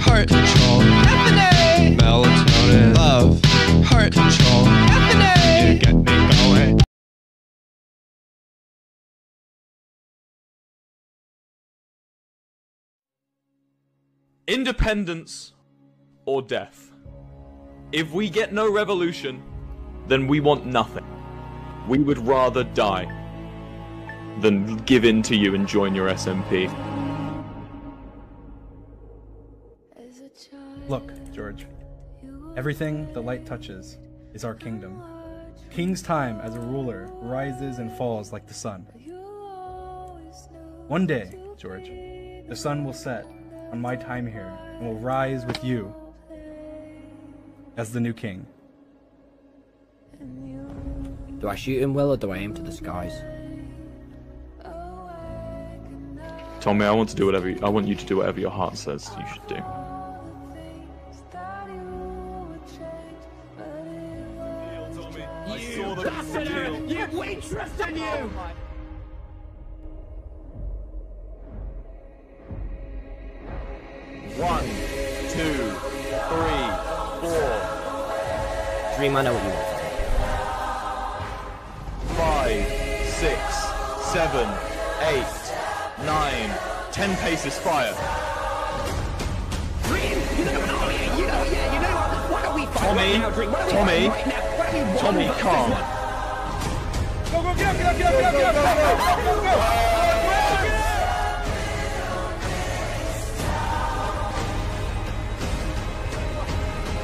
heart control, Anthony! melatonin, love, heart control. Anthony! You get me going. Independence or death. If we get no revolution, then we want nothing. We would rather die than give in to you and join your SMP. Look, George. Everything the light touches is our kingdom. King's time as a ruler rises and falls like the sun. One day, George, the sun will set on my time here and will rise with you as the new king. Do I shoot him, Will, or do I aim to the skies? Tommy, I want to do whatever you, I want you to do whatever your heart says you should do. You, we trust in you! One, two, three, four, Dream, I know what you want. five, six, seven, eight, nine, ten paces fire. Dream! You know what? Oh, yeah, you know, yeah, you know what? Why don't we fight Tommy, right now, Dream? Why don't we Tommy, fight right now? Why don't Tommy, versus calm. one? Go, go, get up, get up, get up, get up, get up, go, go, go, go, go.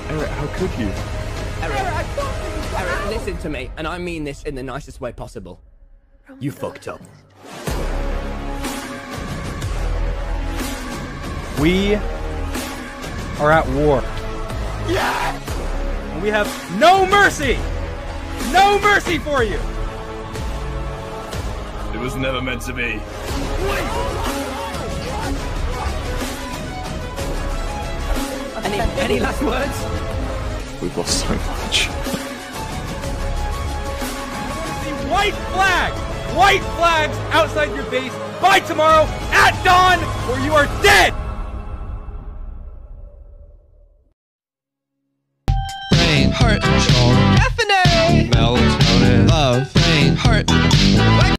Eret, how could you? Eret, Eret, listen to me, and I mean this in the nicest way possible. You fucked up. We are at war. Yeah! And we have no mercy! No mercy for you! It was never meant to be. Any, any last words? We've lost so much. The white flag! White flags outside your base by tomorrow at dawn, or you are dead! short. Short.